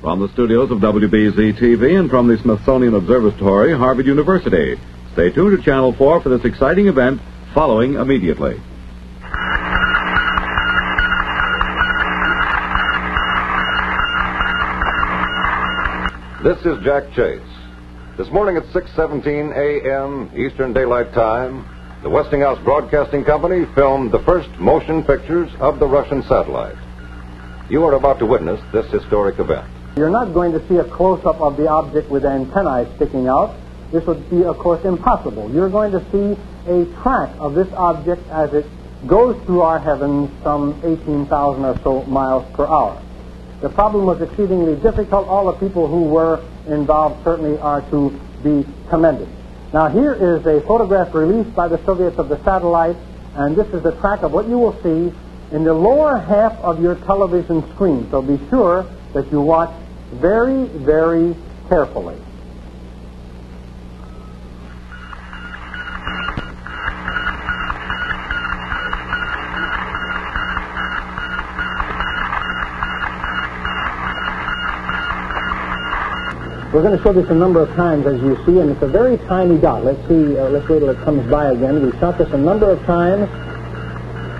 From the studios of WBZ TV and from the Smithsonian Observatory, Harvard University. Stay tuned to Channel 4 for this exciting event following immediately. This is Jack Chase. This morning at 6:17 a.m. Eastern Daylight Time, the Westinghouse Broadcasting Company filmed the first motion pictures of the Russian satellite. You are about to witness this historic event. You're not going to see a close-up of the object with antennae sticking out. This would be, of course, impossible. You're going to see a track of this object as it goes through our heavens some 18,000 or so miles per hour. The problem was exceedingly difficult. All the people who were involved certainly are to be commended. Now, here is a photograph released by the Soviets of the satellite, and this is the track of what you will see in the lower half of your television screen. So be sure that you watch very, very carefully. We're going to show this a number of times, as you see, and it's a very tiny dot. Let's see, uh, let's wait till it comes by again. We've shot this a number of times.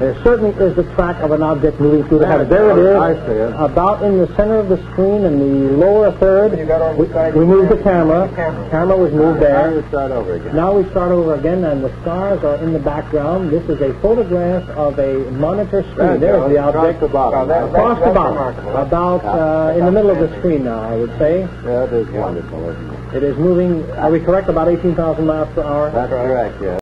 There certainly is the track of an object moving through the heavens. There it is. I see it. About in the center of the screen in the lower third. You got on we, side we moved the the camera. camera. Camera was moved there. Now there. you start over again. Now we start over again, and the stars are in the background. This is a photograph of a monitor screen. There There's the goes. Across object. the bottom. Now, that- Across that's the bottom. About uh, in the middle of the screen now, I would say. Yeah, it is wonderful, isn't it? It is moving, are we correct, about 18,000 miles per hour? That's correct, yeah.